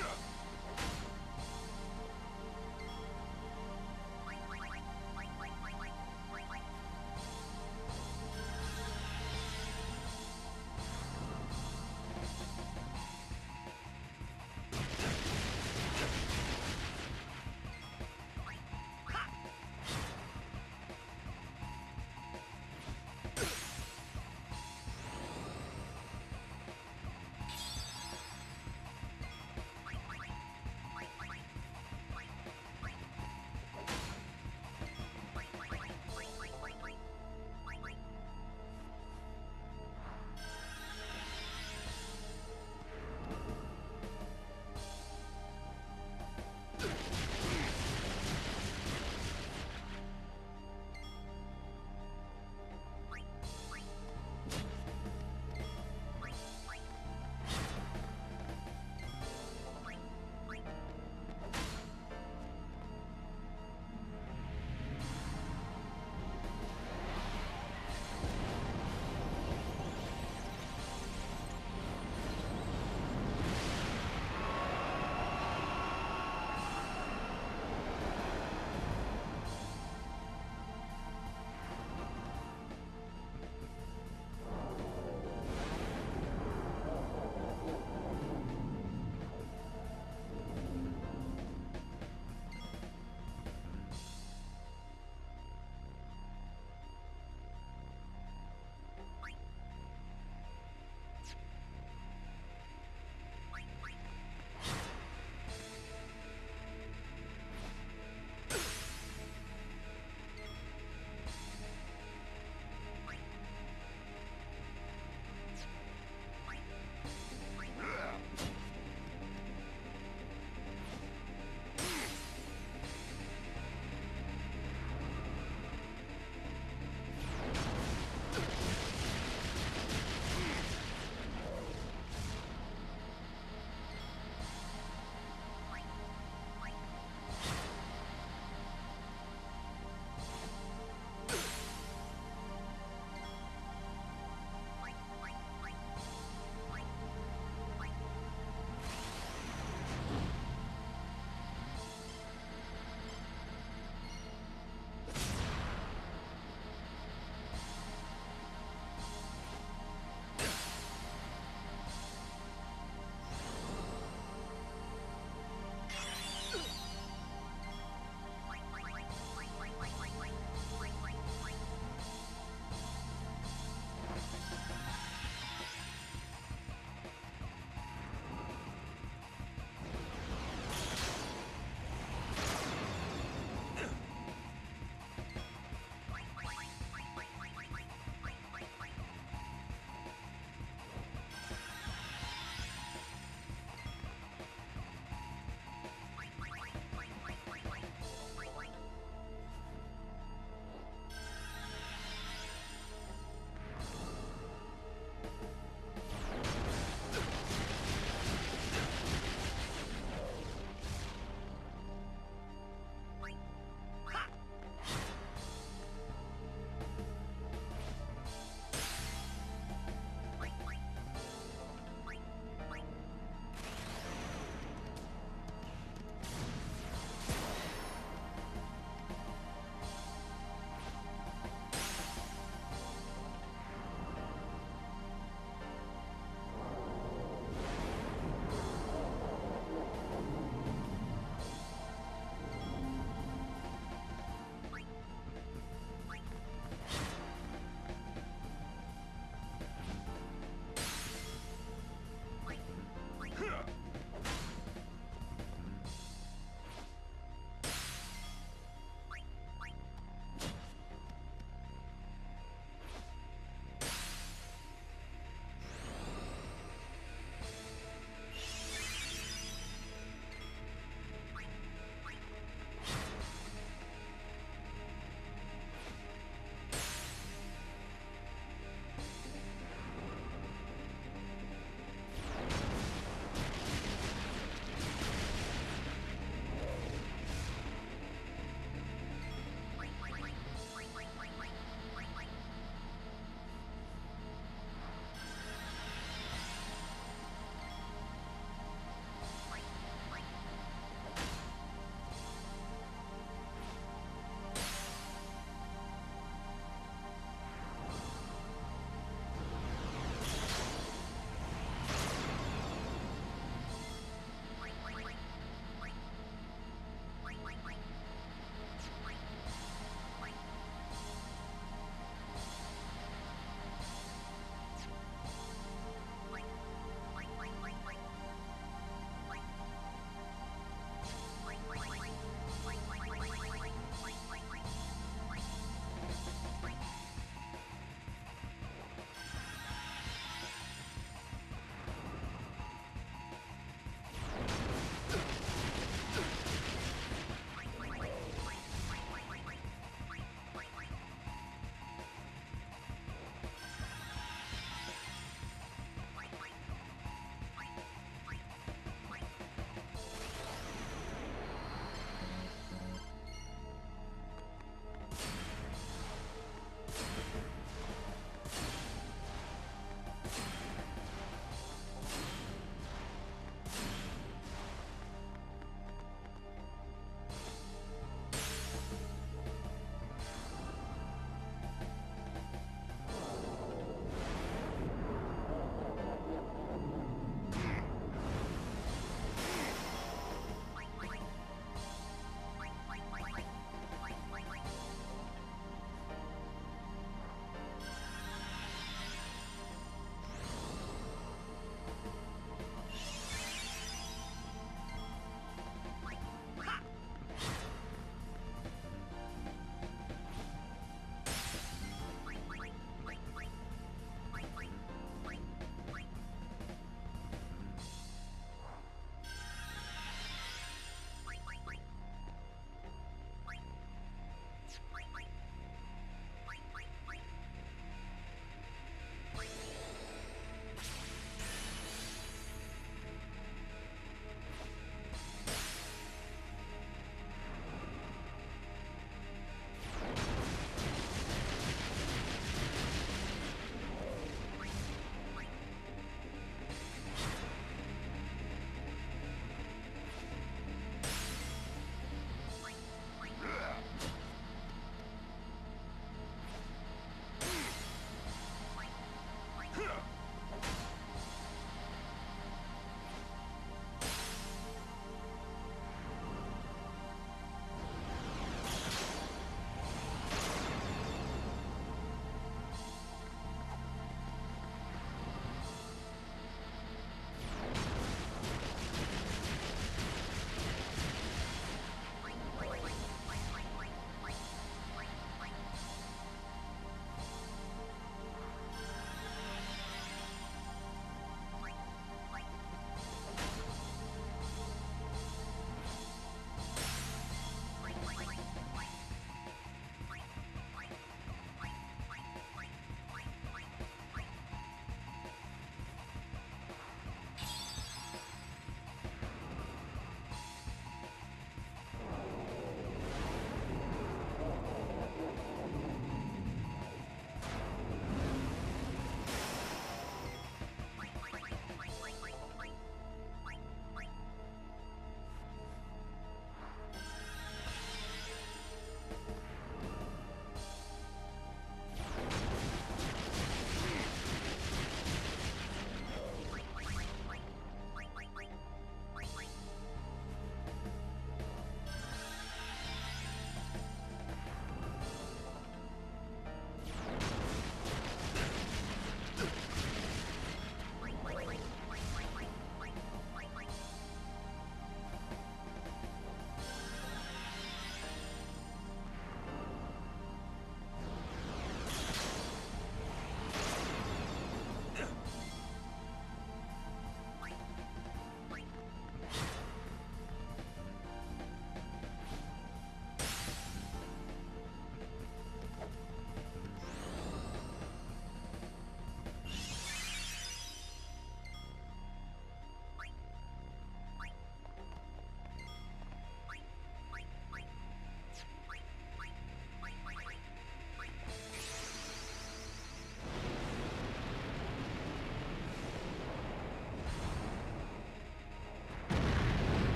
Huh!